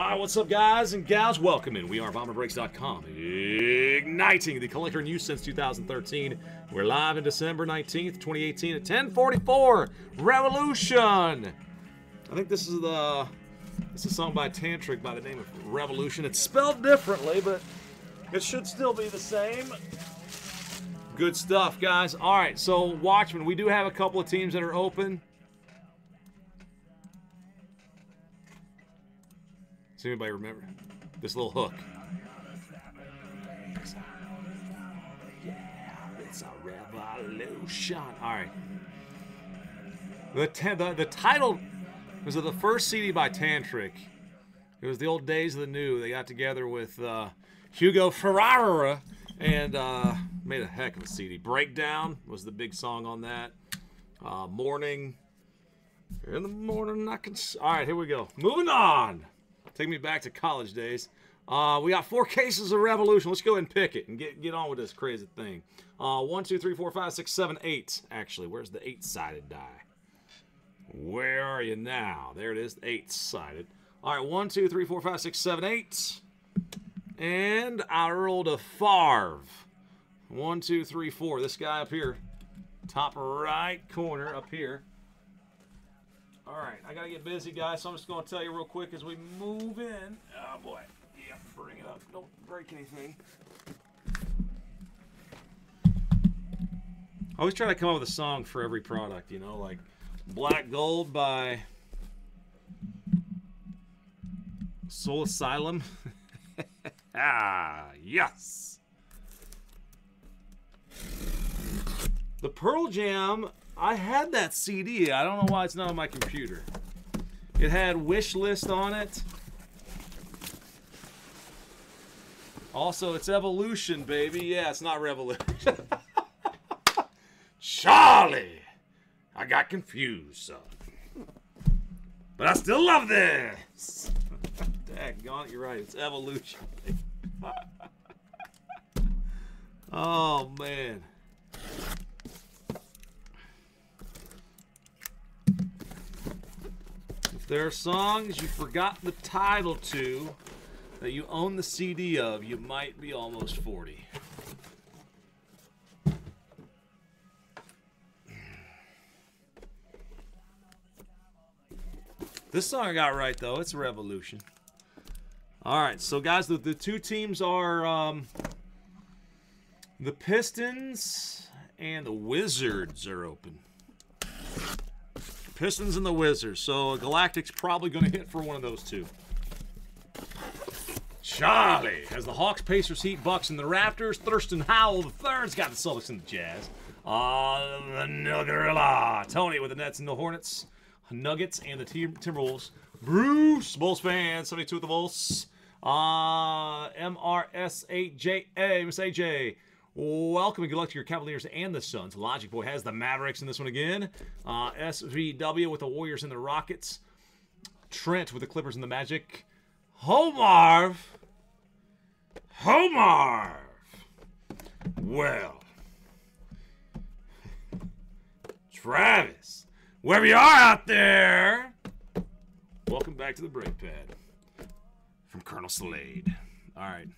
Hi, what's up, guys and gals? Welcome in. We are BomberBreaks.com, igniting the collector news since 2013. We're live in December 19th, 2018 at 1044 Revolution. I think this is the this is a song by Tantric by the name of Revolution. It's spelled differently, but it should still be the same. Good stuff, guys. All right, so Watchmen, we do have a couple of teams that are open. Does anybody remember this little hook? It's a revolution. All right. The, the, the title was of the first CD by Tantric. It was the old days of the new. They got together with uh, Hugo Ferreira and uh, made a heck of a CD. Breakdown was the big song on that. Uh, morning. In the morning, I can. All right, here we go. Moving on. Take me back to college days. Uh, we got four cases of Revolution. Let's go ahead and pick it and get get on with this crazy thing. Uh, one, two, three, four, five, six, seven, eight. Actually, where's the eight-sided die? Where are you now? There it is, eight-sided. All right, one, two, three, four, five, six, seven, eight. And I rolled a Favre. One, two, three, four. This guy up here, top right corner up here. All right, I gotta get busy, guys. So I'm just gonna tell you real quick as we move in. Oh boy, yeah, bring it up. Don't break anything. I always try to come up with a song for every product, you know, like Black Gold by Soul Asylum. ah, yes. The Pearl Jam, I had that CD. I don't know why it's not on my computer. It had wish list on it. Also, it's evolution, baby. Yeah, it's not revolution. Charlie! I got confused, son. But I still love this. Daggone it, you're right. It's evolution. oh, man. There are songs you forgot the title to that you own the CD of, you might be almost 40. This song I got right though. It's a revolution. All right, so guys, the, the two teams are um, the Pistons and the Wizards are open. Pistons and the Wizards. So Galactic's probably going to hit for one of those two. Charlie has the Hawks, Pacers, Heat, Bucks, and the Raptors. Thurston Howell the third's got the Celtics and the Jazz. Uh, the Nuggerilla. Tony with the Nets and the Hornets. Nuggets and the Tim- Timberwolves. Bruce, Bulls fan, 72 with the Bulls. Uh, MRS8JA, Miss AJ. Welcome and good luck to your Cavaliers and the Suns. Logic Boy has the Mavericks in this one again. Uh, SVW with the Warriors and the Rockets. Trent with the Clippers and the Magic. Homarv. Homarv. Well. Travis. Wherever you are out there. Welcome back to the break pad. From Colonel Slade. All right.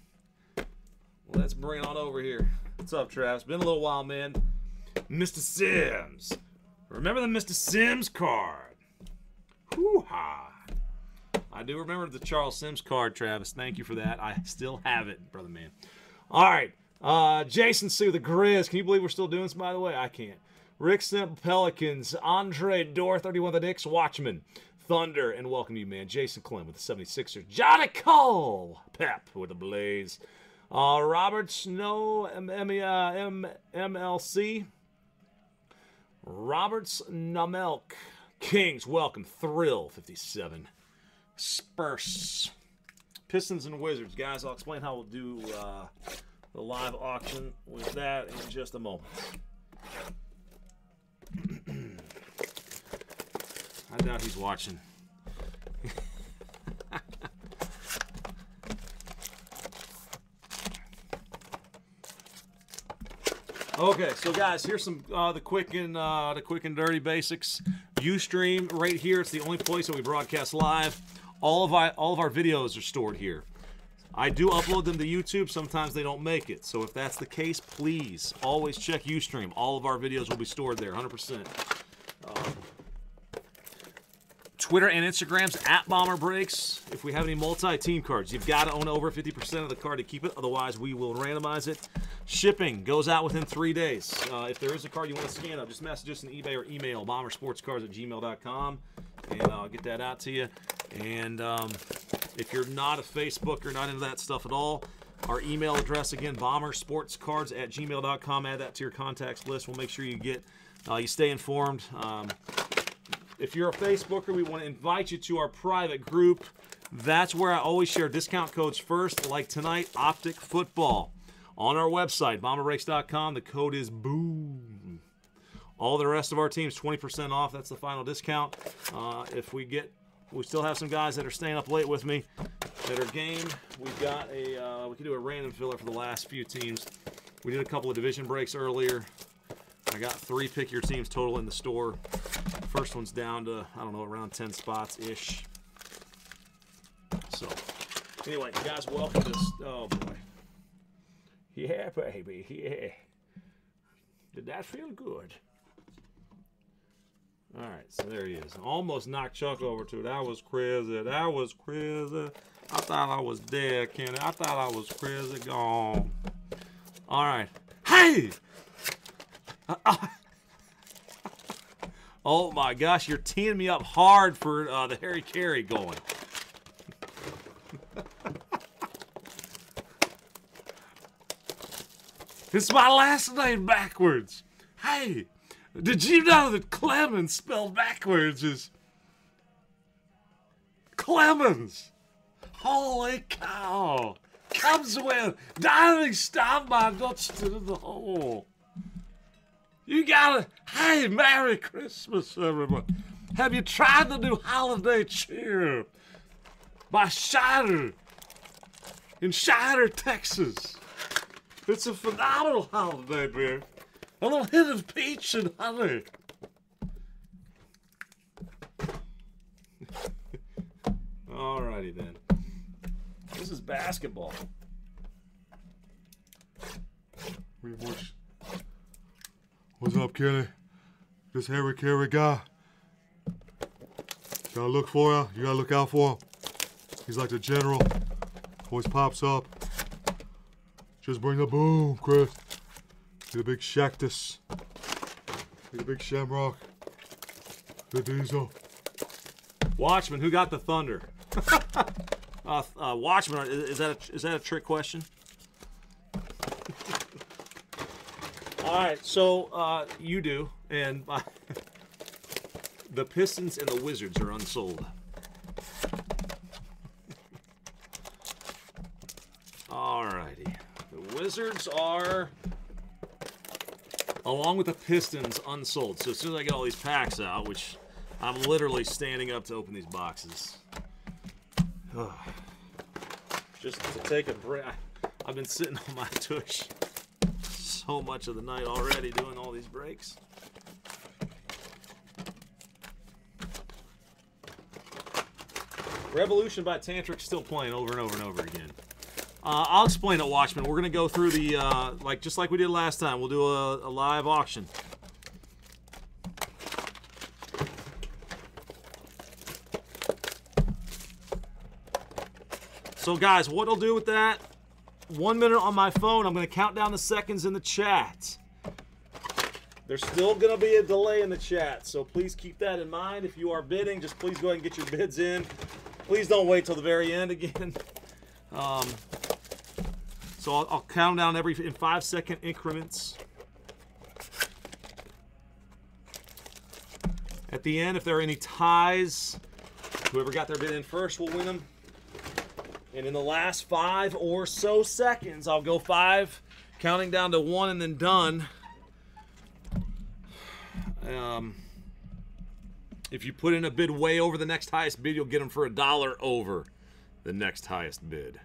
Let's bring it on over here. What's up, Travis? Been a little while, man. Mr. Sims. Remember the Mr. Sims card? Hoo-ha. I do remember the Charles Sims card, Travis. Thank you for that. I still have it, brother man. All right. Uh, Jason Sue, the Grizz. Can you believe we're still doing this, by the way? I can't. Rick Simp, Pelicans. Andre Door, 31 the Knicks. Watchman. Thunder. And welcome you, man. Jason Clem with the 76ers. Johnny Cole. Pep with the Blaze. Uh, Robert Snow, M- M- uh, M- MLC. Roberts Namelk. Kings, welcome. Thrill, 57. Spurs. Pistons and Wizards. Guys, I'll explain how we'll do uh, the live auction with that in just a moment. I doubt he's watching. Okay, so guys, here's some uh, the quick and uh, the quick and dirty basics. UStream right here. It's the only place that we broadcast live. all of our all of our videos are stored here. I do upload them to YouTube. Sometimes they don't make it. So if that's the case, please always check UStream. All of our videos will be stored there, 100%. Um, Twitter and Instagram's at Bomber Breaks. If we have any multi-team cards, you've got to own over 50% of the card to keep it. Otherwise, we will randomize it. Shipping goes out within three days. Uh, if there is a card you want to scan up, just message us on eBay or email bombersportscards at gmail.com, and I'll get that out to you. And um, if you're not a Facebook or not into that stuff at all, our email address again, bombersportscards at gmail.com. Add that to your contacts list. We'll make sure you get, uh, you stay informed. Um, if you're a Facebooker, we want to invite you to our private group. That's where I always share discount codes first, like tonight, Optic Football. On our website, bomberbreaks.com, the code is BOOM. All the rest of our teams, 20% off. That's the final discount. Uh, if we get, we still have some guys that are staying up late with me that are game. We've got a, uh, we can do a random filler for the last few teams. We did a couple of division breaks earlier. I got three pick your teams total in the store. First one's down to, I don't know, around 10 spots-ish. So, anyway, guys, welcome to, oh boy. Yeah, baby, yeah. Did that feel good? All right, so there he is. Almost knocked Chuck over too. That was crazy. That was crazy. I thought I was dead, Kenny. I thought I was crazy gone. All right. Hey! oh my gosh, you're teeing me up hard for uh, the Harry Caray going. it's my last name backwards. Hey, did you know that Clemens spelled backwards is Clemens? Holy cow! Comes with stop my Dutch to the hole. You gotta, hey, Merry Christmas, everyone. Have you tried the new holiday cheer by Shiner in Shiner, Texas? It's a phenomenal holiday beer. A little hint of peach and honey. Alrighty then. This is basketball. We What's up, Kenny? This Harry Caray guy. Gotta look for him. You gotta look out for him. He's like the general. Always pops up. Just bring the boom, Chris. He's a big Shaqtus. He's a big Shamrock. The Diesel. Watchman, who got the thunder? uh, uh, Watchman, is, is that a, is that a trick question? All right, so uh, you do, and uh, the Pistons and the Wizards are unsold. Alrighty, the Wizards are, along with the Pistons, unsold. So as soon as I get all these packs out, which I'm literally standing up to open these boxes, just to take a break. I've been sitting on my tush so much of the night already doing all these breaks. Revolution by Tantric still playing over and over and over again. Uh, I'll explain it, Watchmen. We're gonna go through the uh, like just like we did last time. We'll do a, a live auction. So guys, what I'll do with that one minute on my phone. I'm going to count down the seconds in the chat. There's still going to be a delay in the chat, so please keep that in mind. If you are bidding, just please go ahead and get your bids in. Please don't wait till the very end again. Um, so I'll, I'll count down every in five second increments. At the end, if there are any ties, whoever got their bid in first will win them. And in the last five or so seconds, I'll go five, counting down to one and then done. Um, if you put in a bid way over the next highest bid, you'll get them for a dollar over the next highest bid.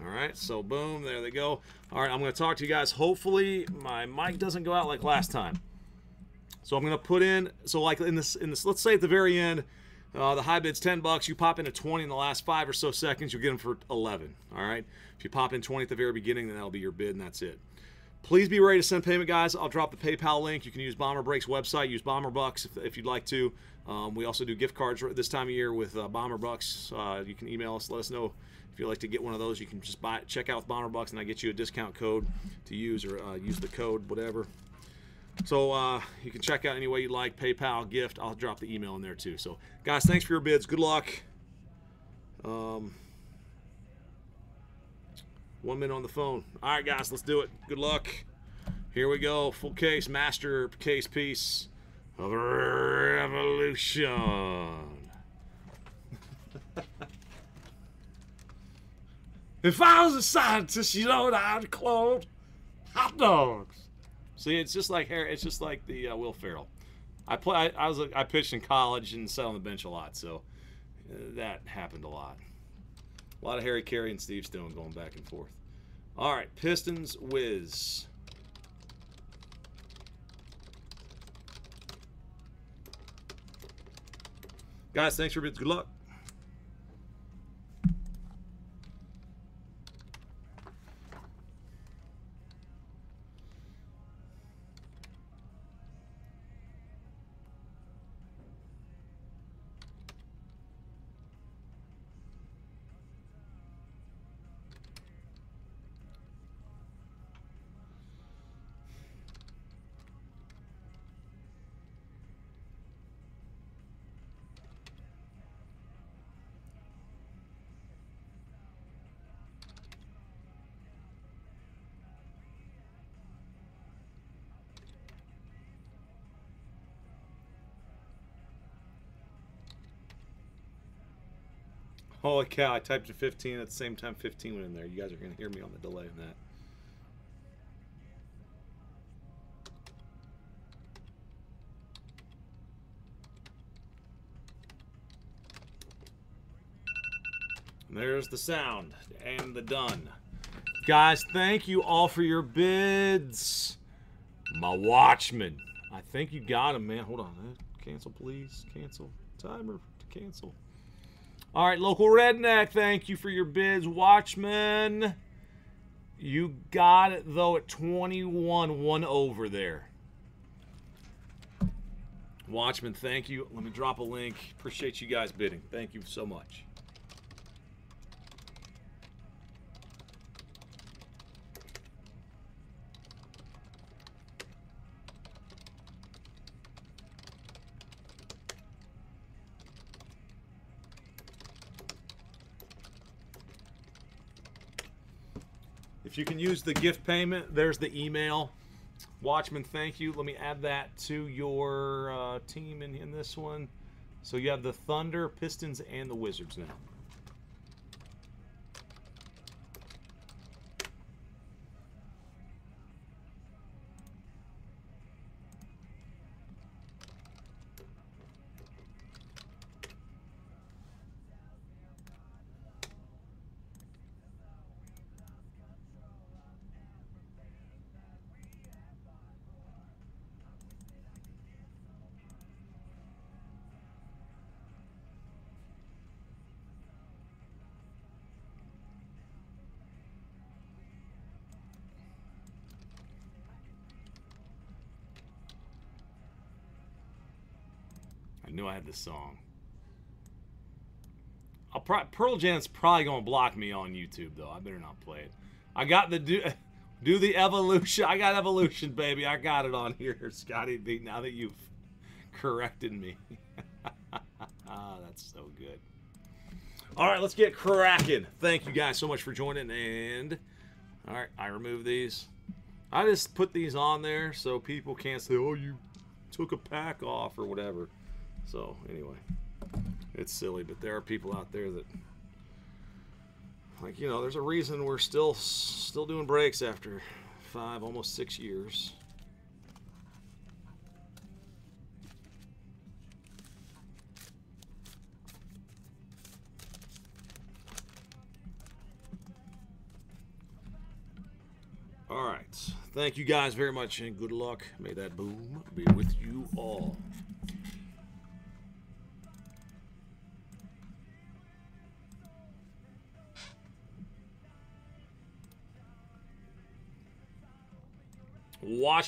All right, so boom, there they go. All right, I'm going to talk to you guys. Hopefully, my mic doesn't go out like last time. So I'm going to put in, so like in this, in this, let's say at the very end, Uh, the high bid's 10 bucks. You pop in a 20 in the last five or so seconds, you'll get them for 11. All right. If you pop in 20 at the very beginning, then that'll be your bid, and that's it. Please be ready to send payment, guys. I'll drop the PayPal link. You can use Bomber Breaks website. Use Bomber Bucks if, if you'd like to. Um, we also do gift cards this time of year with uh, Bomber Bucks. Uh, you can email us. Let us know if you'd like to get one of those. You can just buy check out with Bomber Bucks, and I get you a discount code to use or uh, use the code, whatever. So uh, you can check out any way you like, PayPal, gift. I'll drop the email in there too. So guys, thanks for your bids. Good luck. Um, one minute on the phone. All right, guys, let's do it. Good luck. Here we go. Full case, master case piece of revolution. if I was a scientist, you know what I'd clone? Hot dogs. See, it's just like Harry. It's just like the uh, Will Ferrell. I play. I, I, was. I pitched in college and sat on the bench a lot, so uh, that happened a lot. A lot of Harry Caray and Steve Stone going back and forth. All right, Pistons whiz. Guys, thanks for good luck. Holy cow, I typed a 15 at the same time 15 went in there. You guys are going to hear me on the delay in that. there's the sound and the done. Guys, thank you all for your bids. My Watchman. I think you got him, man. Hold on. Uh, cancel, please. Cancel. Timer to cancel. All right, local redneck, thank you for your bids. Watchman, you got it though at 21, one over there. Watchman, thank you. Let me drop a link. Appreciate you guys bidding. Thank you so much. You can use the gift payment, there's the email. Watchman, thank you. Let me add that to your uh, team in, in this one. So you have the Thunder, Pistons, and the Wizards now. This song. I'll pro Pearl Jam's probably gonna block me on YouTube though. I better not play it. I got the do do the evolution. I got evolution, baby. I got it on here, Scotty B. Now that you've corrected me. ah, that's so good. All right, let's get cracking. Thank you guys so much for joining. And all right, I remove these. I just put these on there so people can't say, "Oh, you took a pack off" or whatever. So anyway, it's silly, but there are people out there that, like you know, there's a reason we're still still doing breaks after five, almost six years. All right. Thank you guys very much and good luck. May that boom be with you all.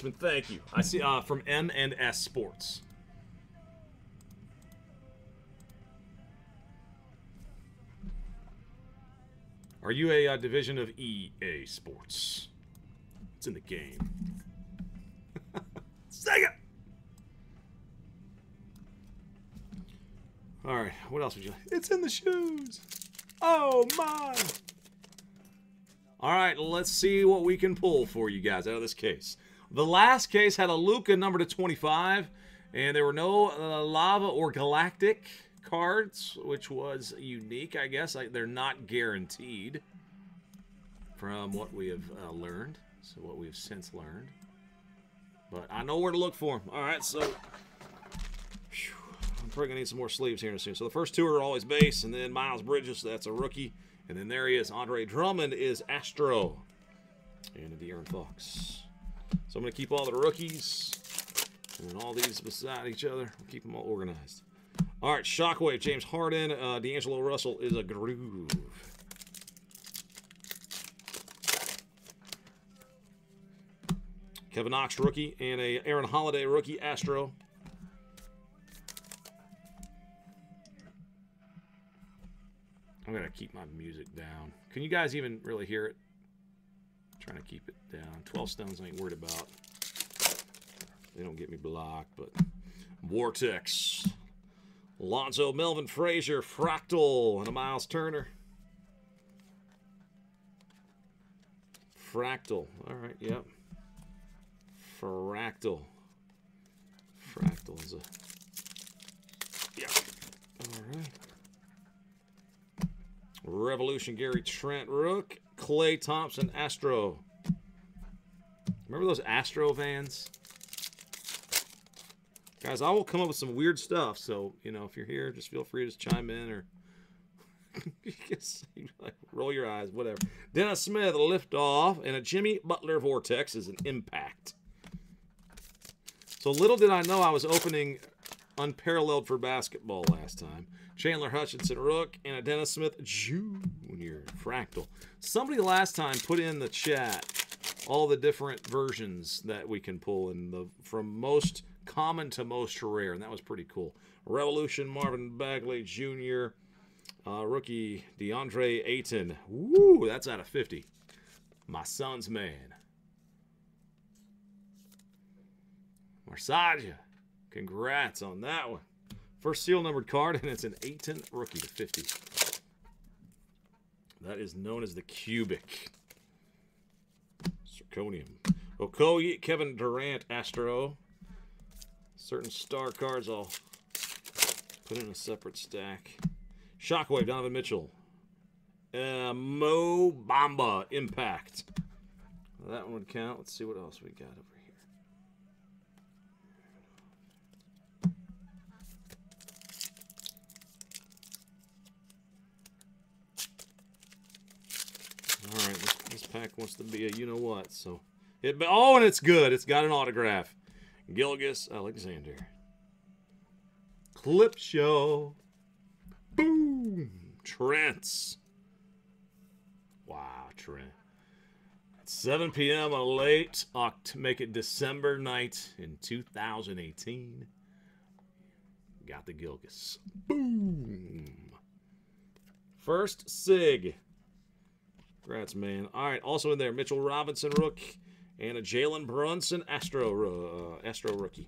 Watchman, thank you. I see uh, from M and S Sports. Are you a uh, division of EA Sports? It's in the game. Sega. All right, what else would you like? It's in the shoes. Oh my. All right, let's see what we can pull for you guys out of this case. The last case had a Luka number to 25, and there were no uh, Lava or Galactic cards, which was unique, I guess. Like, they're not guaranteed from what we have uh, learned, so what we have since learned. But I know where to look for them. All right, so whew, I'm probably going to need some more sleeves here soon. So the first two are always base, and then Miles Bridges, that's a rookie. And then there he is. Andre Drummond is Astro. And the De'Aaron Fox. So I'm going to keep all the rookies and all these beside each other. We'll keep them all organized. All right, Shockwave, James Harden, uh, D'Angelo Russell is a groove. Kevin Knox, rookie, and a Aaron Holiday, rookie, Astro. I'm gonna keep my music down. Can you guys even really hear it? Trying to keep it down. 12 stones I ain't worried about. They don't get me blocked, but Vortex. Lonzo, Melvin Frazier, Fractal, and a Miles Turner. Fractal. All right, yep. Fractal. Fractal is a. Yeah. All right. Revolution Gary Trent Rook. Klay Thompson Astro. Remember those Astro vans? Guys, I will come up with some weird stuff, so, you know, if you're here, just feel free to chime in or like, roll your eyes, whatever. Dennis Smith, lift off, and a Jimmy Butler Vortex is an impact. So little did I know I was opening unparalleled for basketball last time. Chandler Hutchison Rook and a Dennis Smith Junior Fractal. Somebody last time put in the chat all the different versions that we can pull in the from most common to most rare, and that was pretty cool. Revolution Marvin Bagley Jr. Uh, rookie DeAndre Ayton. Woo, that's out of 50. My son's man. Marsaja. Congrats on that one. First seal numbered card, and it's an Ayton rookie to 50. That is known as the Cubic. Zirconium. Okoye, Kevin Durant, Astro. Certain star cards I'll put in a separate stack. Shockwave, Donovan Mitchell. Uh, Mo Bamba, Impact. That one would count. Let's see what else we got over here. All right, this, this pack wants to be a you know what, so it. Oh, and it's good. It's got an autograph. Gilgeous-Alexander. Clip show. Boom. Trents. Wow, Trent. 7 p.m. a late Oct make it December night in 2018. Got the Gilgeous. Boom. First Sig. Congrats, man. All right, also in there, Mitchell Robinson, Rook, and a Jalen Brunson, Astro, uh, Astro rookie.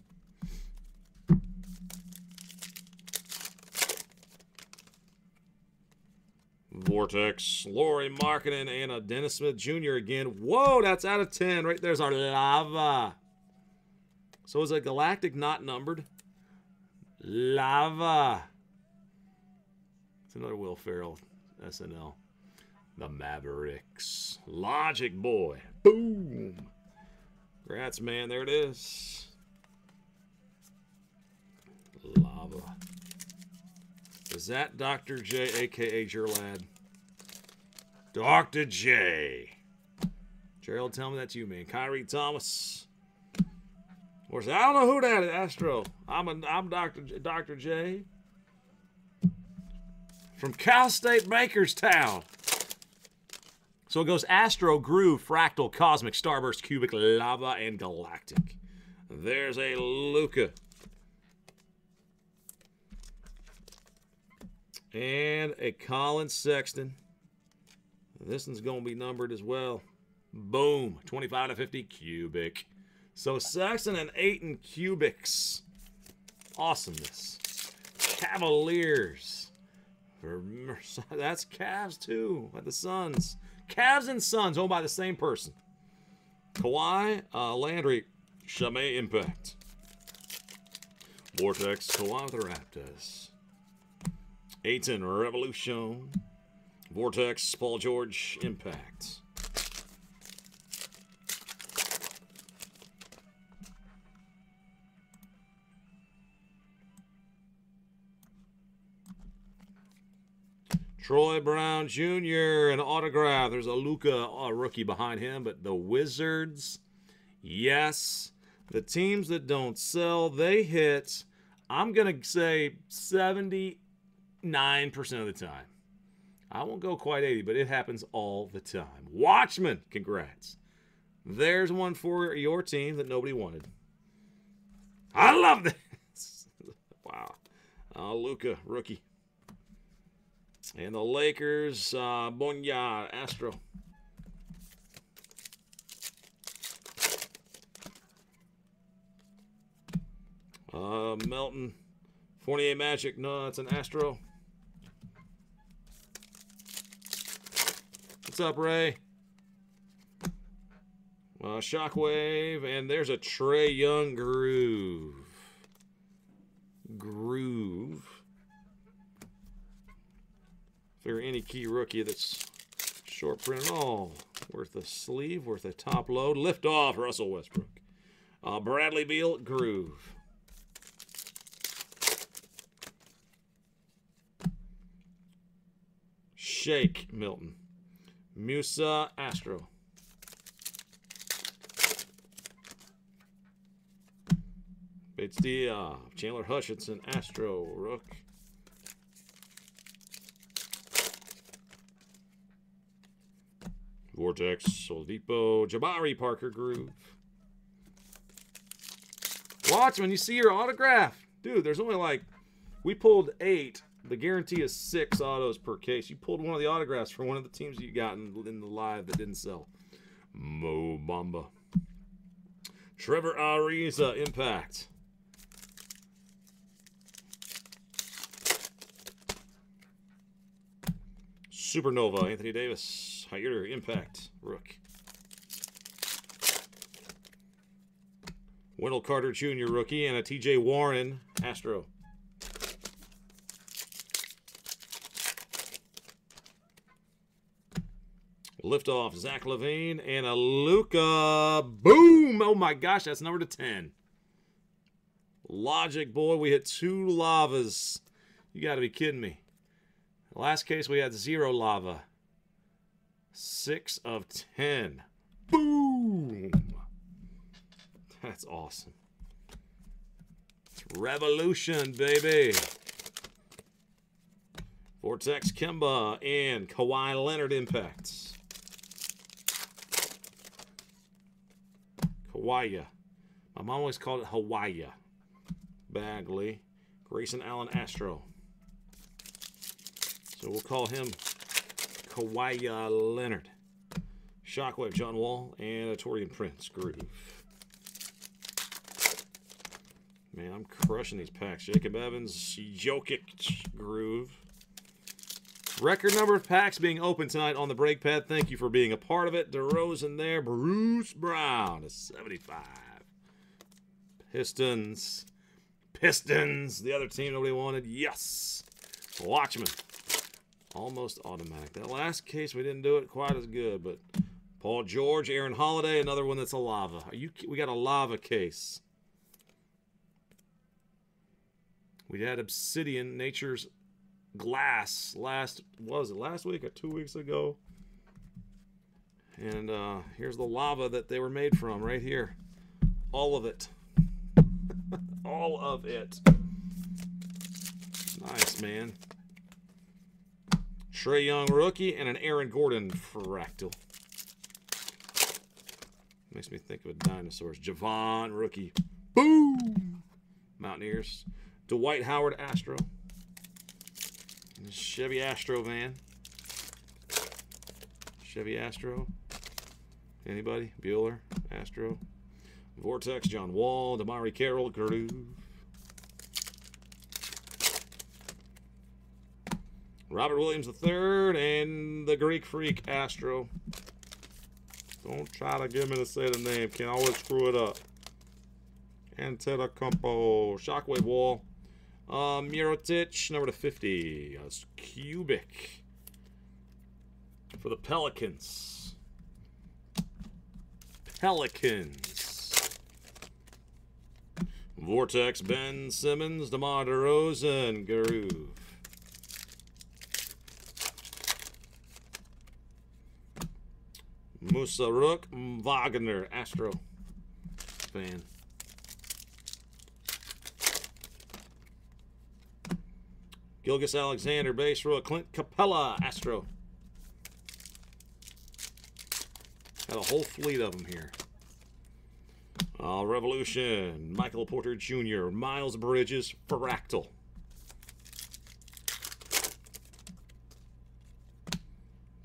Vortex, Lauri Markkanen, and a Dennis Smith Jr. again. Whoa, that's out of 10. Right there's our lava. So is a Galactic not numbered? Lava. It's another Will Ferrell SNL. The Mavericks. Logic Boy. Boom. Congrats, man. There it is. Lava. Is that Dr. J, a.k.a. Gerlad? Dr. J. Gerald, tell me that's you, man. Kyrie Thomas. Or I don't know who that is. Astro. I'm a, I'm Dr. J, Dr. J. From Cal State Bakerstown. So it goes Astro, Groove, Fractal, Cosmic, Starburst, Cubic, Lava, and Galactic. There's a Luka. And a Collin Sexton. This one's going to be numbered as well. Boom. 25 to 50 cubic. So Sexton and Ayton cubics. Awesomeness. Cavaliers. That's Cavs too. At the Suns. Cavs and Suns owned by the same person. Kawhi, uh, Landry, Chame Impact. Vortex, Kawhi with the Raptors. Ayton, Revolution. Vortex, Paul George, Impact. Troy Brown Jr. an autograph. There's a Luka a rookie behind him, but the Wizards, yes, the teams that don't sell, they hit. I'm gonna say 79% of the time. I won't go quite 80, but it happens all the time. Watchman, congrats. There's one for your team that nobody wanted. I love this. wow. Uh, Luka, rookie. And the Lakers, uh, Boneyard, Astro. Uh, Melton, 48 Magic. No, it's an Astro. What's up, Ray? Uh, Shockwave, and there's a Trae Young Groove. Groove. Figure any key rookie that's short print at all. Worth a sleeve, worth a top load. Lift off, Russell Westbrook. Uh, Bradley Beal, Groove. Shake, Milton. Musa, Astro. Bates D, uh, Chandler Hutchison, Astro, Rook. Vortex, Oladipo, Jabari Parker Groove. Watch when you see your autograph. Dude, there's only like, we pulled eight. The guarantee is six autos per case. You pulled one of the autographs for one of the teams you got in, in the live that didn't sell. Mo Bamba. Trevor Ariza, Impact. Supernova, Anthony Davis. Tighter Impact, Rook. Wendell Carter Jr., rookie, and a TJ Warren, Astro. Liftoff, Zach LaVine, and a Luka. Boom! Oh my gosh, that's number to 10. Logic, boy, we hit two lavas. You got to be kidding me. last case, we had zero lava. Six of ten. Boom! That's awesome. It's revolution, baby. Vortex Kemba and Kawhi Leonard impacts. Kawhi. My mom always called it Hawaii. Bagley. Grayson Allen Astro. So we'll call him Kawhi uh, Leonard. Shockwave, John Wall, and a Taurean Prince groove. Man, I'm crushing these packs. Jacob Evans, Jokic groove. Record number of packs being open tonight on the break pad. Thank you for being a part of it. DeRozan there. Bruce Brown is 75. Pistons. Pistons. The other team nobody wanted. Yes. Watchmen. Almost automatic. That last case, we didn't do it quite as good, but Paul George, Aaron Holiday, another one that's a lava. Are you? We got a lava case. We had Obsidian, Nature's Glass, last, was it last week or two weeks ago? And uh, here's the lava that they were made from right here. All of it. All of it. Nice, man. Trae Young rookie, and an Aaron Gordon fractal. Makes me think of a dinosaurs. Javon rookie. Boom! Mountaineers. Dwight Howard Astro. Chevy Astro van. Chevy Astro. Anybody? Bueller, Astro. Vortex, John Wall, DeMarre Carroll, Groove. Robert Williams III and the Greek Freak Astro. Don't try to get me to say the name. Can always screw it up. Antetokounmpo, Shockwave Wall. Uh, Mirotic, number to 50. That's Cubic. For the Pelicans. Pelicans. Vortex, Ben Simmons, DeMar DeRozan, Groove. Musa Rook, Wagner, Astro fan. Gilgeous-Alexander, base row, Clint Capela, Astro. Got a whole fleet of them here. Uh, Revolution, Michael Porter Jr., Miles Bridges, Fractal.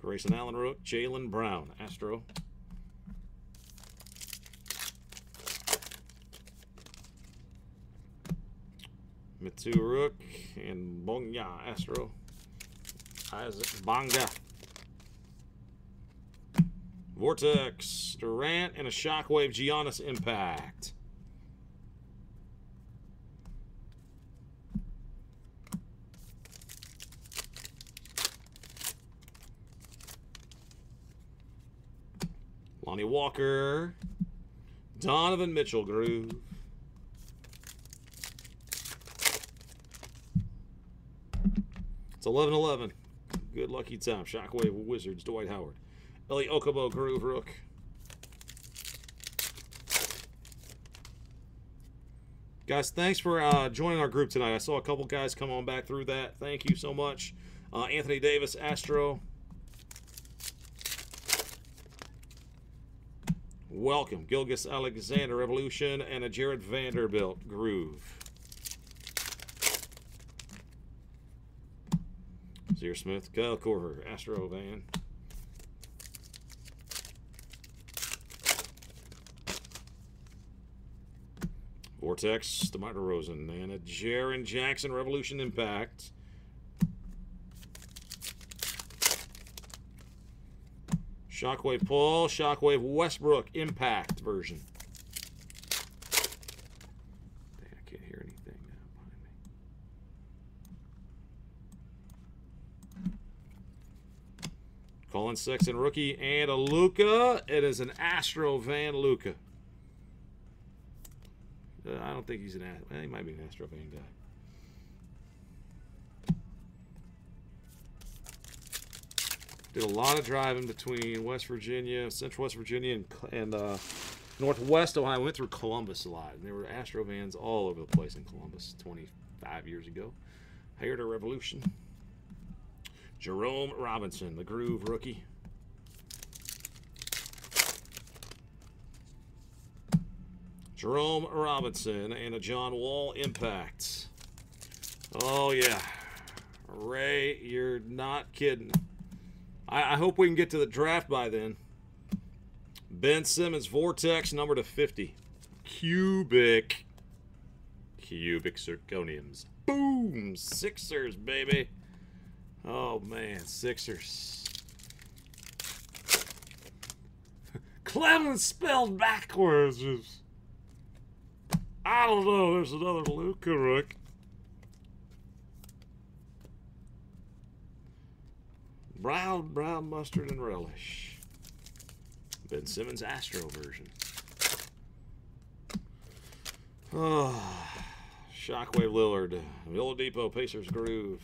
Grayson Allen Rook, Jaylen Brown, Astro. Mitsu Rook and Bonga Astro. Isaac Bonga. Vortex, Durant, and a Shockwave Giannis Impact. Lonnie Walker, Donovan Mitchell Groove. It's 11 11. Good lucky time. Shockwave Wizards, Dwight Howard. Elie Okobo, Groove Rook. Guys, thanks for uh, joining our group tonight. I saw a couple guys come on back through that. Thank you so much. Uh, Anthony Davis, Astro. Welcome. Gilgeous-Alexander, Revolution, and a Jarred Vanderbilt, Groove. Zhaire Smith, Kyle Korver, Astro Van. Vortex, DeMar DeRozan, and a Jaren Jackson Revolution Impact. Shockwave Paul, Shockwave Westbrook Impact version. Dang, I can't hear anything behind me. Collin Sexton rookie and a Luka. It is an Astro Van Luka. Uh, I don't think he's an Astro. He might be an Astro Van guy. Did a lot of driving between West Virginia, Central West Virginia, and, and uh, Northwest Ohio. Went through Columbus a lot, and there were Astro vans all over the place in Columbus 25 years ago. Hired a revolution. Jerome Robinson, the Groove rookie. Jerome Robinson and a John Wall impact. Oh, yeah. Ray, you're not kidding. I, I hope we can get to the draft by then. Ben Simmons, Vortex, number to 50. Cubic. Cubic zirconiums. Boom! Sixers, baby. Oh, man. Sixers. Clemens spelled backwards. I don't know. There's another Luka Rook. Brown, brown mustard, and relish. Ben Simmons Astro version. Oh, Shockwave Lillard. Villa Depot Pacers Groove.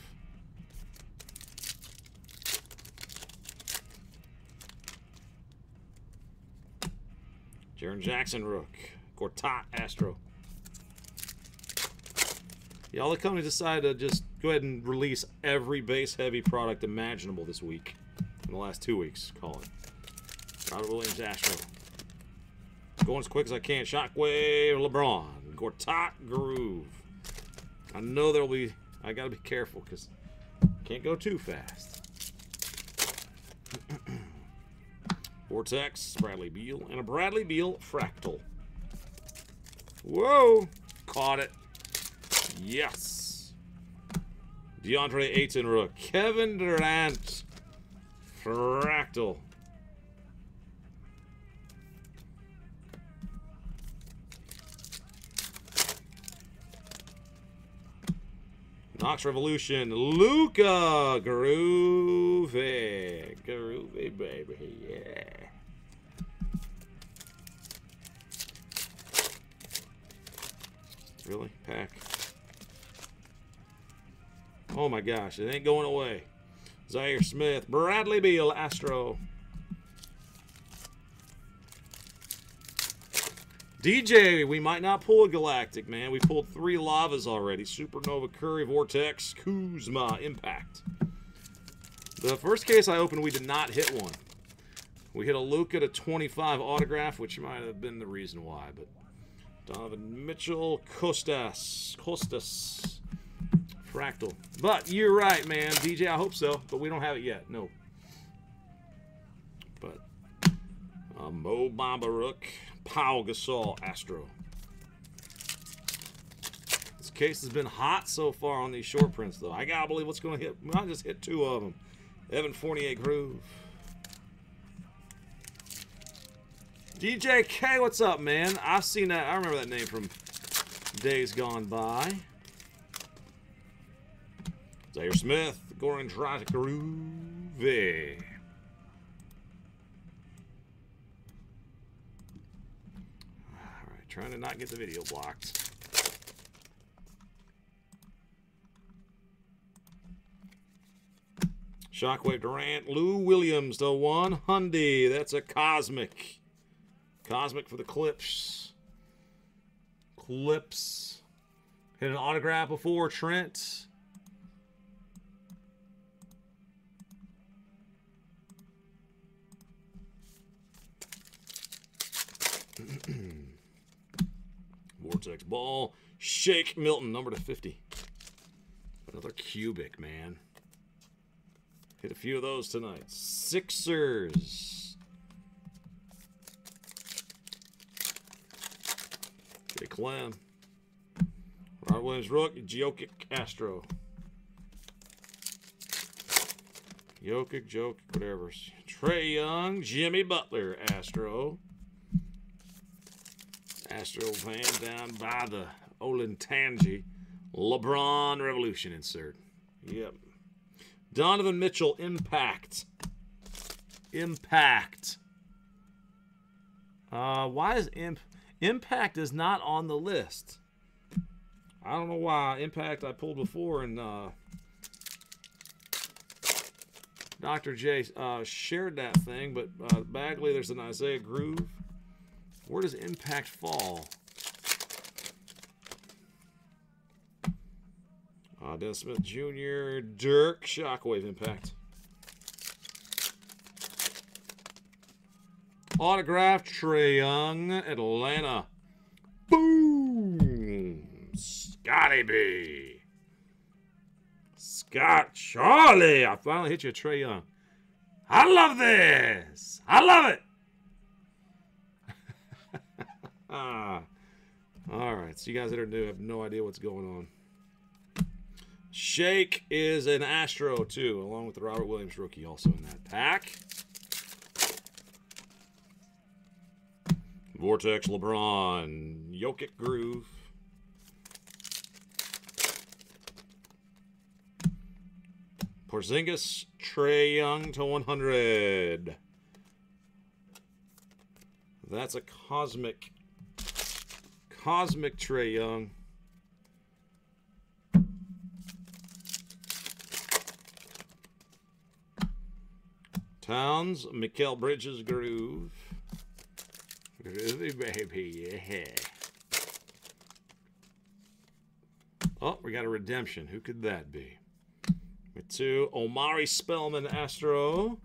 Jaren Jackson Rook. Gortat Astro. Yeah, all the companies decided to just go ahead and release every base heavy product imaginable this week. In the last two weeks, call it. Robert Williams Astro. Going as quick as I can. Shockwave LeBron. Gortat Groove. I know there'll be. I gotta be careful because can't go too fast. Vortex, Bradley Beal, and a Bradley Beal Fractal. Whoa! Caught it. Yes. DeAndre Ayton Rook. Kevin Durant. Fractal. Knox Revolution, Luka Groovy. Groovy, baby, yeah. Really? Pack. Oh my gosh, it ain't going away. Zhaire Smith, Bradley Beal, Astro. DJ, we might not pull a Galactic, man. We pulled three Lavas already. Supernova, Curry, Vortex, Kuzma, Impact. The first case I opened, we did not hit one. We hit a Luka to 25 autograph, which might have been the reason why, but Donovan Mitchell, Costas, Costas, Fractal. But you're right, man. DJ, I hope so, but we don't have it yet. No. But uh, Mo Bamba Rook, Pau Gasol, Astro. This case has been hot so far on these short prints, though. I gotta believe what's gonna hit. Might just hit two of them. Evan Fournier Groove. DJ K, what's up, man? I've seen that. I remember that name from days gone by. Zhaire Smith, Goran Dragic Groovy. Alright, trying to not get the video blocked. Shockwave Durant, Lou Williams to one. Hundy, that's a cosmic. Cosmic for the Clips. Clips. Hit an autograph before, Trent. Vortex ball. Shake Milton, number to 50. Another cubic, man. Hit a few of those tonight. Sixers. Jay Clem. Robert Williams Rook. Jokic Astro. Jokic, Jokic, whatever. Trae Young. Jimmy Butler Astro. Astro fan down by the Olentangy. LeBron Revolution insert. Yep. Donovan Mitchell Impact. Impact. Uh, why is Imp Impact is not on the list? I don't know why. Impact I pulled before and uh, Dr. J uh, shared that thing, but uh, Bagley, there's an Isaiah Groove. Where does Impact fall? Uh, Dennis Smith Jr., Dirk, Shockwave Impact. Autograph Trae Young, Atlanta. Boom! Scotty B. Scott Charlie. I finally hit you, Trae Young. I love this. I love it. Ah. All right. So you guys that are new have no idea what's going on. Shake is an Astro too, along with the Robert Williams rookie also in that pack. Vortex LeBron, Jokic Groove. Porzingis, Trae Young to 100. That's a cosmic, cosmic Trae Young. Towns, Mikal Bridges Groove. Groovy baby, yeah. Oh, we got a redemption. Who could that be? With two, Omari Spellman Astro.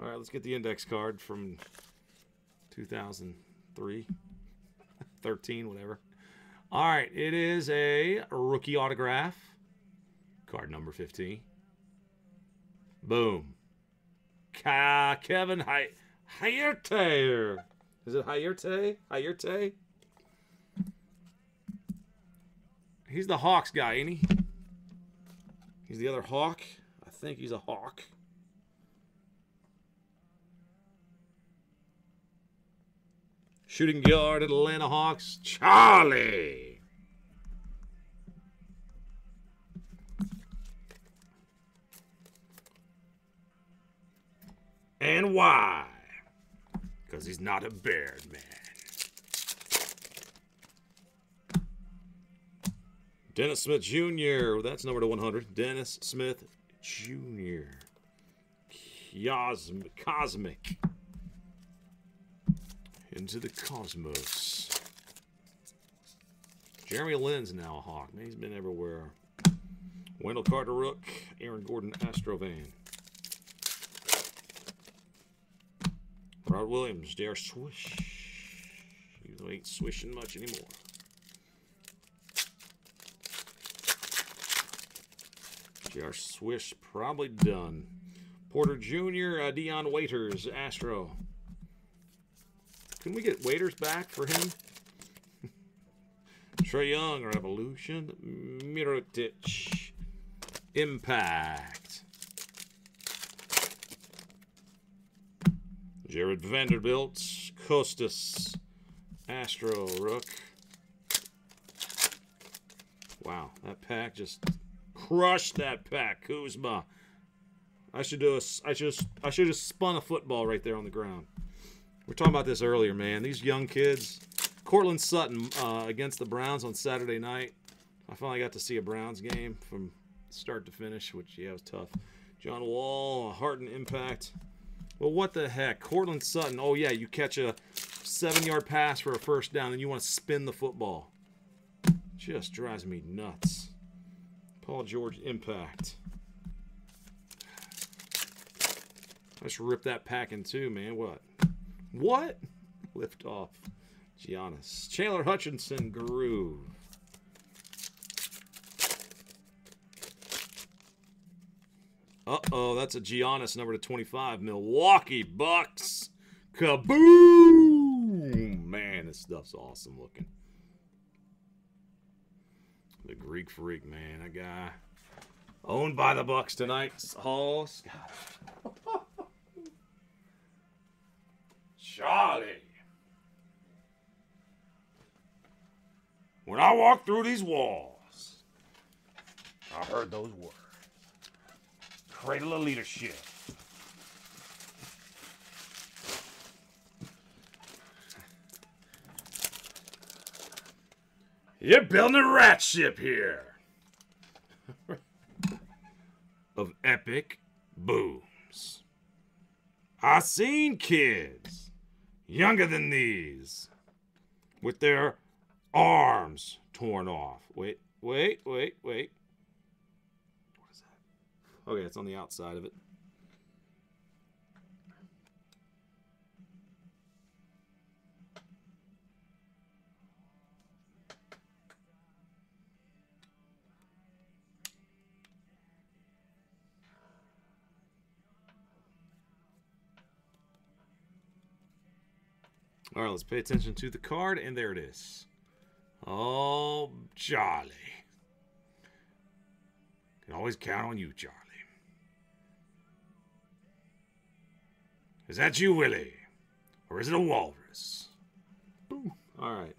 All right, let's get the index card from 2003, 13, whatever. All right, it is a rookie autograph. Card number 15. Boom. Ka Kevin Hi Hayerte. Is it Hayerte? Hayerte? He's the Hawks guy, ain't he? He's the other Hawk. I think he's a Hawk. Shooting guard, at Atlanta Hawks, Charlie. And why? Because he's not a bear man. Dennis Smith Jr. That's number to 100. Dennis Smith Jr. Cosmic. Cosmic. Into the cosmos. Jeremy Lin's now a Hawk. Man, he's been everywhere. Wendell Carter Rook. Aaron Gordon Astrovan. Rod Williams. Dare Swish. You ain't swishing much anymore. JR Swish probably done. Porter Jr., uh, Dion Waiters, Astro. Can we get Waiters back for him? Trae Young, Revolution. Mirotic, Impact. Jarred Vanderbilt, Costas, Astro, Rook. Wow, that pack just crushed that pack, Kuzma. I should do a. I should. I should have spun a football right there on the ground. We are talking about this earlier, man. These young kids. Courtland Sutton uh, against the Browns on Saturday night. I finally got to see a Browns game from start to finish, which yeah was tough. John Wall, Heart and Impact. Well, what the heck? Courtland Sutton. Oh yeah, you catch a seven-yard pass for a first down, and you want to spin the football. Just drives me nuts. Paul George Impact. Let's rip that pack in two, man. What? What? Lift off. Giannis. Chandler Hutchison Groove. Uh-oh, that's a Giannis number to 25. Milwaukee Bucks. Kaboom! Man, this stuff's awesome looking. The Greek Freak, man. That guy. Owned by the Bucks tonight. Hall Scott. Charlie. When I walked through these walls, I heard those words. Cradle of leadership. You're building a rat ship here. of epic booms. I seen kids younger than these with their arms torn off. Wait, wait, wait, wait. What is that? Okay, it's on the outside of it. All right, let's pay attention to the card, and there it is. Oh, Charlie. Can always count on you, Charlie. Is that you, Willie? Or is it a walrus? Boom. All right.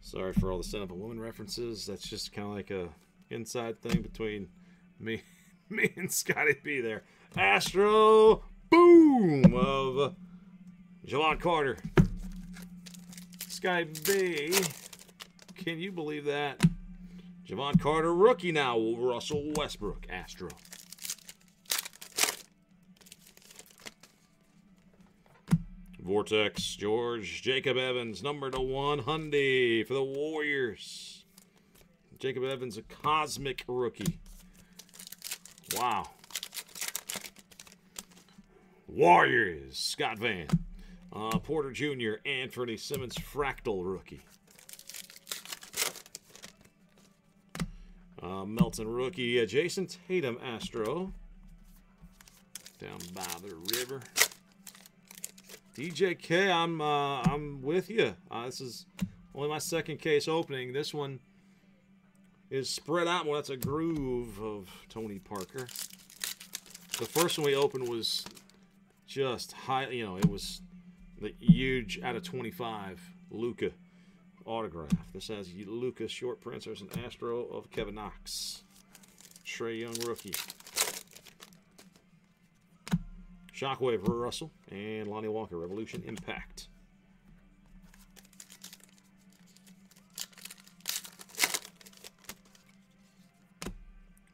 Sorry for all the Scent of a Woman references. That's just kind of like a inside thing between me, me and Scotty B there. Astro boom of uh, Jevon Carter. Sky Bay. Can you believe that? Jevon Carter, rookie now. Russell Westbrook, Astro. Vortex, George, Jacob Evans, number to one, Hyundai for the Warriors. Jacob Evans, a cosmic rookie. Wow. Warriors, Scott Van. Uh, Porter Jr., Anfernee Simons, fractal rookie. Uh, Melton rookie, uh, Jayson Tatum, Astro. Down by the river. DJK, I'm uh, I'm with you. Uh, this is only my second case opening. This one is spread out. Well, that's a groove of Tony Parker. The first one we opened was just high. You know, it was the huge out of 25 Luka autograph. This has Luka short prints. There's an Astro of Kevin Knox. Trae Young rookie. Shockwave Russell and Lonnie Walker Revolution Impact.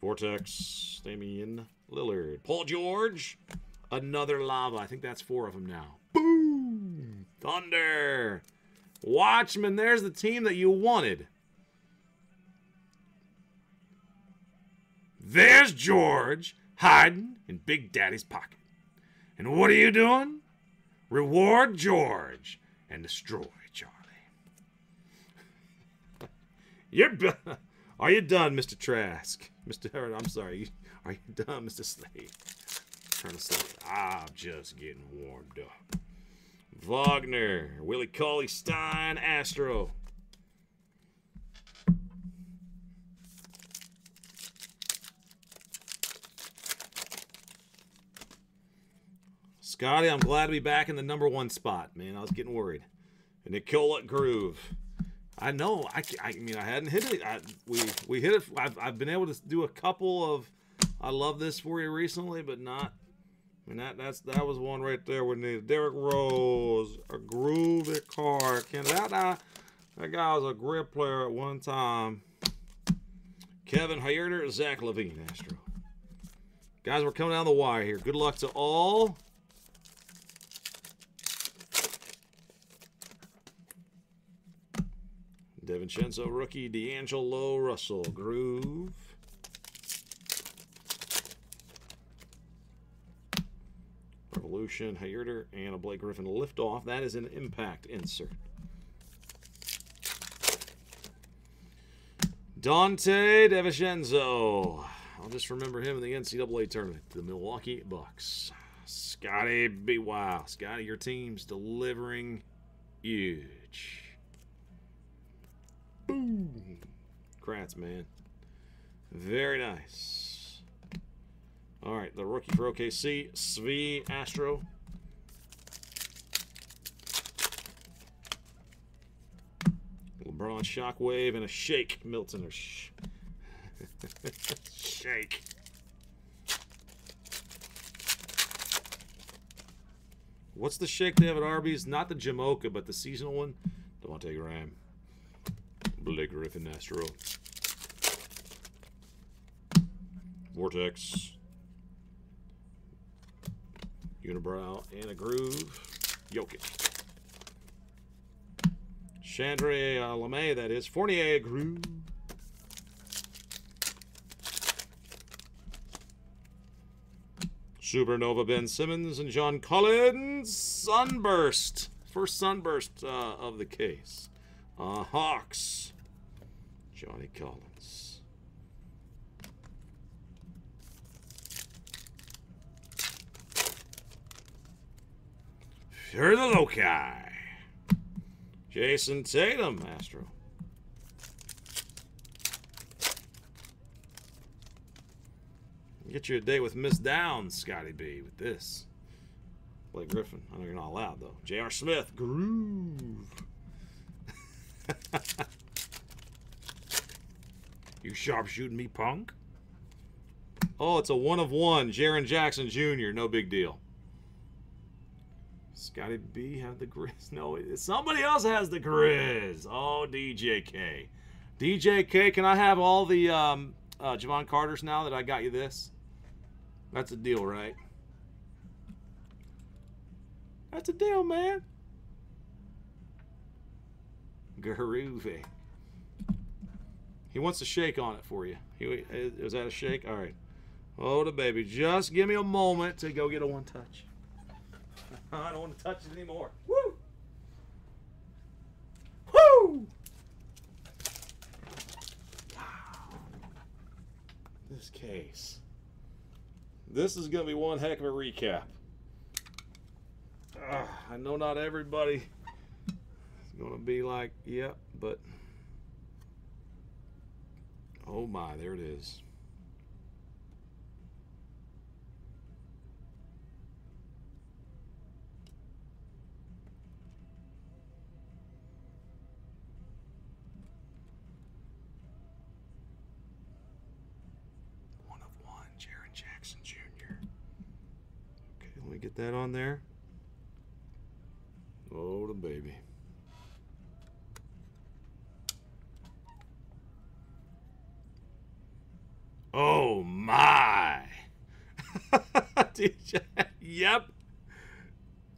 Vortex, Damian Lillard, Paul George, another lava. I think that's four of them now. Boom! Thunder. Watchmen, there's the team that you wanted. There's George hiding in Big Daddy's pocket. And what are you doing? Reward George and destroy Charlie. You're are you done, Mr. Trask? Mr. I'm sorry. Are you done, Mr. Slade? I'm just getting warmed up. Wagner, Willie Cauley Stein, Astro. Scotty, I'm glad to be back in the number one spot, man. I was getting worried. And Nikola Groove. I know. I, I mean, I hadn't hit it. I, we we hit it. I've, I've been able to do a couple of I love this for you recently, but not. Mean, that that's that was one right there. We needed Derrick Rose, a groovy card. Can that guy? That guy was a great player at one time. Kevin Huerter, Zach LaVine, Astro. Guys, we're coming down the wire here. Good luck to all. DiVincenzo rookie, D'Angelo Russell, Groove. Revolution, Huerter, and a Blake Griffin liftoff. That is an impact insert. Donte DiVincenzo. I'll just remember him in the NCAA tournament. The Milwaukee Bucks. Scotty be wild. Scotty, your team's delivering huge. Boom. Kratz, man. Very nice. All right, the rookie for OKC, Svi Astro. LeBron Shockwave and a shake, Milton. Or sh shake. What's the shake they have at Arby's? Not the Jamocha, but the seasonal one. Don't Devonte' Graham. Blake Griffin Astro. Vortex. Unibrow and a groove. Jokic. Chandra uh, LeMay, that is. Fournier groove. Supernova Ben Simmons and John Collins. Sunburst. First sunburst uh, of the case. Uh, Hawks. Johnny Collins. For the Loci. Jayson Tatum, Astro. Get you a date with Miss Downs, Scotty B, with this. Blake Griffin. I know you're not allowed, though. J.R. Smith, Groove. you sharpshooting me, punk? Oh, it's a one of one. Jaren Jackson Jr. No big deal. Scotty B have the Grizz. No, somebody else has the Grizz. Oh, DJK. DJK, can I have all the um, uh, Jevon Carters now that I got you this? That's a deal, right? That's a deal, man. Groovy. He wants a shake on it for you. He, is that a shake? All right. Oh, the baby. Just give me a moment to go get a one touch. I don't want to touch it anymore. Woo! Woo! Wow. This case. This is going to be one heck of a recap. Uh, I know not everybody is going to be like, yep, yeah, but oh my, there it is. Get that on there. Oh, the baby. Oh my. yep.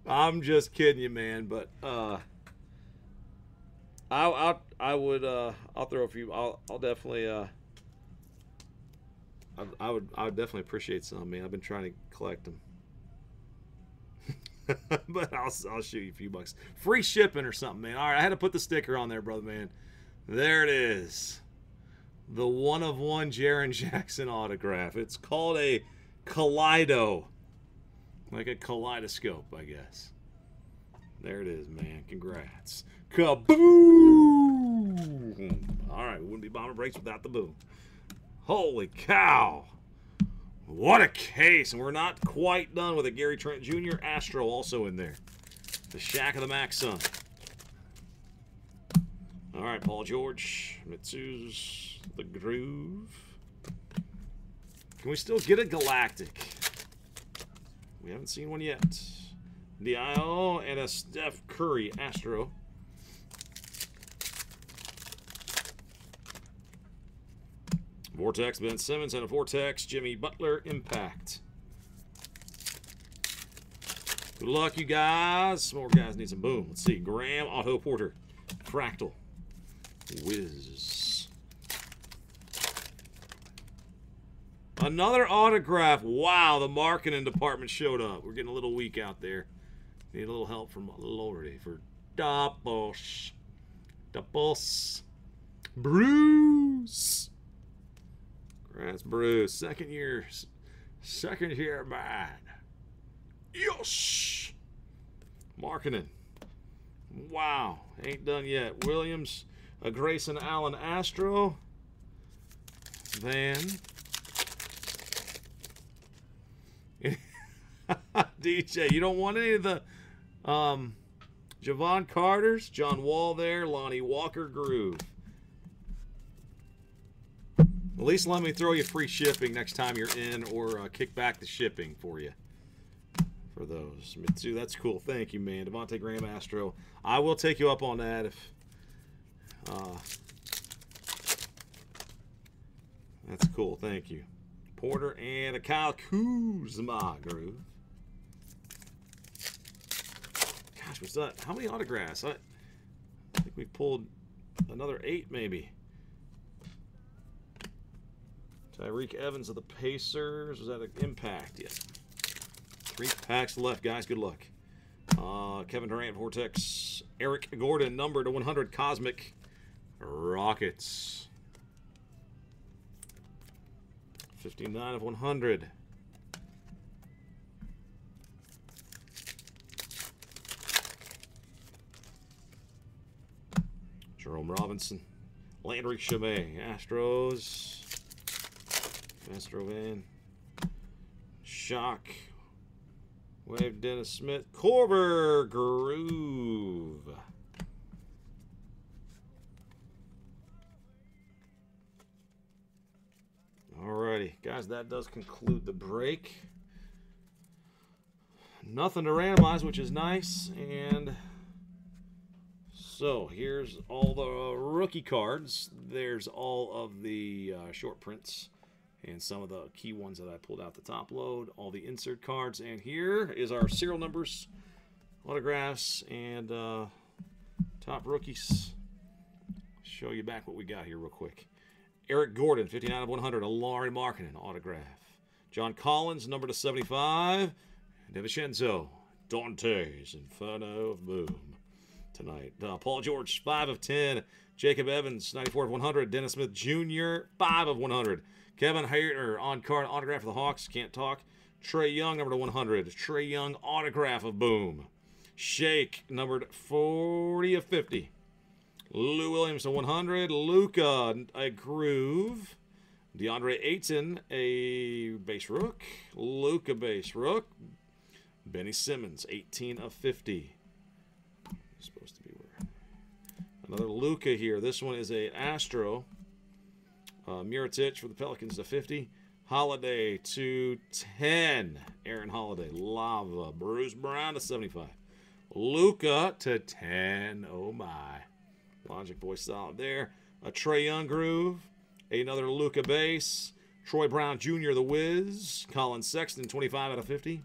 I'm just kidding you, man, but uh I I I would uh I'll throw a few I'll I'll definitely uh I, I would I would definitely appreciate some, man. I've been trying to collect them. but I'll, I'll shoot you a few bucks. Free shipping or something, man. All right, I had to put the sticker on there, brother, man. There it is. The one of one Jaren Jackson autograph. It's called a Kaleido. Like a kaleidoscope, I guess. There it is, man. Congrats. Kaboom! All right, we wouldn't be bomber breaks without the boom. Holy cow! What a case! And we're not quite done with it. Gary Trent Jr. Astro also in there. The Shack of the Max son. All right, Paul George. Mitsu's The Groove. Can we still get a Galactic? We haven't seen one yet. The IO and a Steph Curry Astro. Vortex Ben Simmons and a Vortex Jimmy Butler Impact. Good luck, you guys. Some More guys need some boom. Let's see. Graham, Otto Porter, Fractal, Wiz. Another autograph. Wow, the marketing department showed up. We're getting a little weak out there. Need a little help from Lordy for doubles. Doubles. Bruce. That's Bruce. Second year, second year man. Yes. Marketing. Wow. Ain't done yet. Williams, a Grayson Allen Astro. Then. DJ, you don't want any of the um, Jevon Carter's, John Wall there, Lonnie Walker Groove. At least let me throw you free shipping next time you're in or uh, kick back the shipping for you. For those. Mitsu, that's cool. Thank you, man. Devonte' Graham Astro. I will take you up on that if... Uh, that's cool. Thank you. Porter and a Kyle Kuzma groove. Gosh, what's that? How many autographs? I, I think we pulled another eight, maybe. Tyreke Evans of the Pacers. Was that an impact? Yeah. Three packs left, guys. Good luck. Uh, Kevin Durant, Vortex. Eric Gordon, number to 100, Cosmic Rockets. 59 of 100. Jerome Robinson. Landry Shamet, Astros. Astro Van. Shock. Wave Dennis Smith. Korver Groove. Alrighty, guys, that does conclude the break. Nothing to randomize, which is nice. And so here's all the rookie cards. There's all of the uh, short prints and some of the key ones that I pulled out the top load, all the insert cards, and here is our serial numbers autographs and uh, top rookies. Show you back what we got here real quick. Eric Gordon, 59 of 100. Alari Markkanen, autograph. John Collins, number to 75. DiVincenzo, Dante's Inferno of Boom tonight. Uh, Paul George, 5 of 10. Jacob Evans, 94 of 100. Dennis Smith Jr., 5 of 100. Kevin Hayter on card autograph of the Hawks. Can't talk. Trae Young, number to 100. Trae Young autograph of Boom. Shake, numbered 40 of 50. Lou Williams to 100. Luka, a groove. DeAndre Ayton, a base rook. Luka, base rook. Benny Simmons, 18 of 50. Supposed to be where? Another Luka here. This one is a Astro. Uh, Mirotic for the Pelicans to 50. Holiday to 10. Aaron Holiday. Lava. Bruce Brown to 75. Luka to 10. Oh my. Logic Boy solid there. A Trae Young groove. Another Luka base. Troy Brown Jr. the Wiz. Collin Sexton 25 out of 50.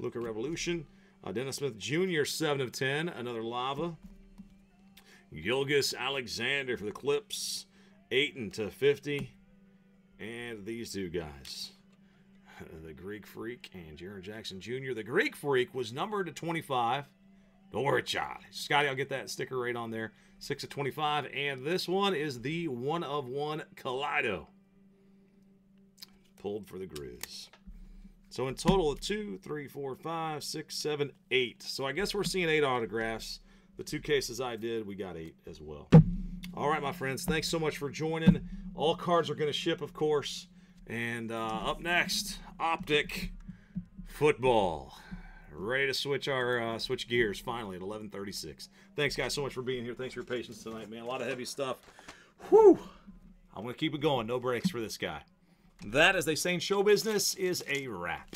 Luka Revolution. Uh, Dennis Smith Jr. 7 of 10. Another Lava. Gilgeous-Alexander for the Clips. 8 to 50. And these two guys. The Greek Freak and Jaren Jackson Jr. The Greek Freak was numbered to 25. Don't worry, Charlie. Scotty, I'll get that sticker right on there. 6 of 25. And this one is the one of one Kaleido. Pulled for the Grizz. So in total, two, three, four, five, six, seven, eight. So I guess we're seeing eight autographs. The two cases I did, we got eight as well. All right, my friends. Thanks so much for joining. All cards are going to ship, of course. And uh, up next, Optic Football. Ready to switch our uh, switch gears finally at 11:36. Thanks, guys, so much for being here. Thanks for your patience tonight, man. A lot of heavy stuff. Whew. I'm going to keep it going. No breaks for this guy. That, as they say in show business, is a wrap.